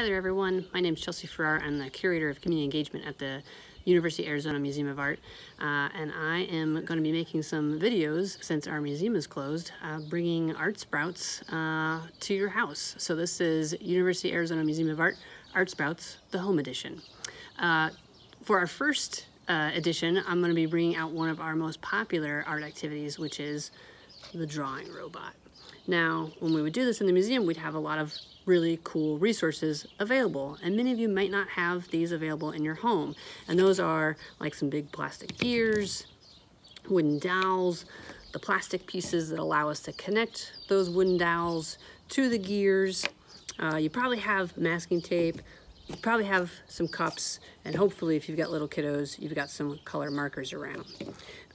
Hi there everyone, my name is Chelsea Farrar. I'm the Curator of Community Engagement at the University of Arizona Museum of Art uh, and I am going to be making some videos since our museum is closed uh, bringing art sprouts uh, to your house. So this is University of Arizona Museum of Art Art Sprouts, the home edition. Uh, for our first uh, edition I'm going to be bringing out one of our most popular art activities which is the drawing robot. Now, when we would do this in the museum, we'd have a lot of really cool resources available. And many of you might not have these available in your home. And those are like some big plastic gears, wooden dowels, the plastic pieces that allow us to connect those wooden dowels to the gears. Uh, you probably have masking tape, you probably have some cups, and hopefully if you've got little kiddos, you've got some color markers around.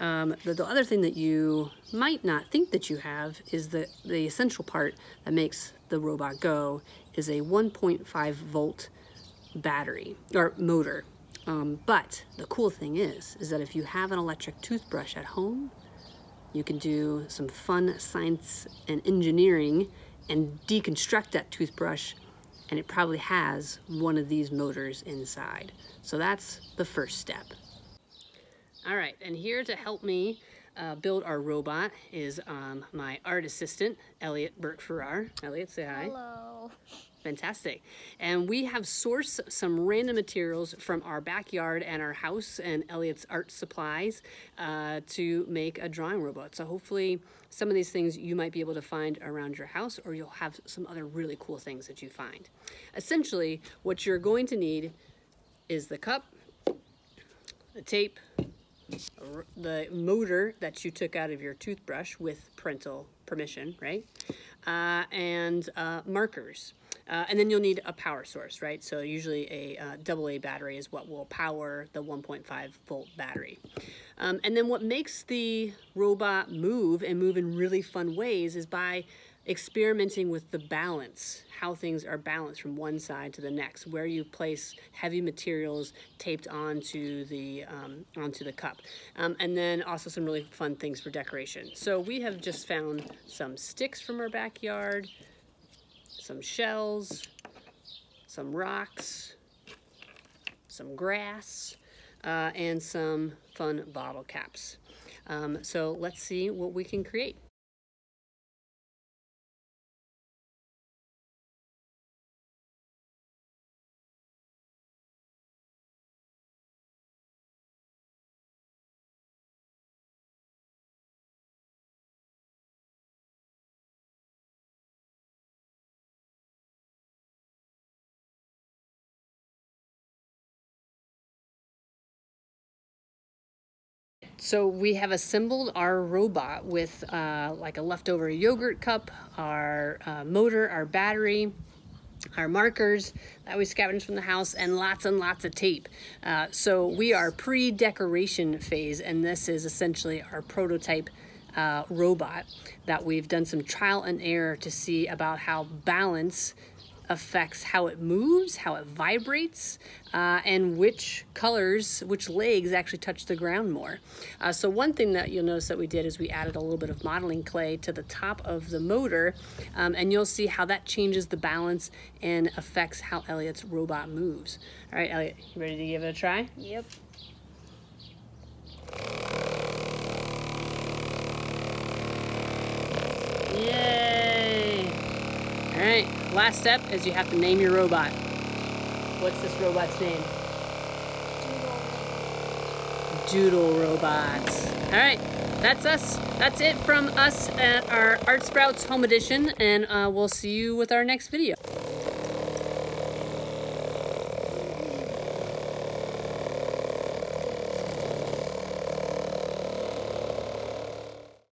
Um, the, the, other thing that you might not think that you have is that the essential part that makes the robot go is a 1.5 volt battery, or motor. Um, but the cool thing is, is that if you have an electric toothbrush at home, you can do some fun science and engineering and deconstruct that toothbrush and it probably has one of these motors inside. So that's the first step. All right, and here to help me uh, build our robot is um, my art assistant, Elliot Burke Farrar. Elliot, say hi. Hello. Fantastic. And we have sourced some random materials from our backyard and our house and Elliot's art supplies uh, to make a drawing robot. So hopefully some of these things you might be able to find around your house or you'll have some other really cool things that you find. Essentially, what you're going to need is the cup, the tape, the motor that you took out of your toothbrush with parental permission, right? Uh, and uh, markers. Uh, and then you'll need a power source, right? So usually a uh, double A battery is what will power the 1.5 volt battery. Um, and then what makes the robot move and move in really fun ways is by experimenting with the balance, how things are balanced from one side to the next, where you place heavy materials taped onto the, um, onto the cup. Um, and then also some really fun things for decoration. So we have just found some sticks from our backyard, some shells, some rocks, some grass, uh, and some fun bottle caps. Um, so let's see what we can create. So we have assembled our robot with uh, like a leftover yogurt cup, our uh, motor, our battery, our markers that we scavenged from the house, and lots and lots of tape. Uh, so we are pre-decoration phase, and this is essentially our prototype uh, robot that we've done some trial and error to see about how balance affects how it moves, how it vibrates, uh, and which colors, which legs actually touch the ground more. Uh, so one thing that you'll notice that we did is we added a little bit of modeling clay to the top of the motor, um, and you'll see how that changes the balance and affects how Elliot's robot moves. All right, Elliot, you ready to give it a try? Yep. Yay! All right, last step is you have to name your robot. What's this robot's name? Doodle Doodle Robots. All right, that's us. That's it from us at our Art Sprouts Home Edition, and uh, we'll see you with our next video.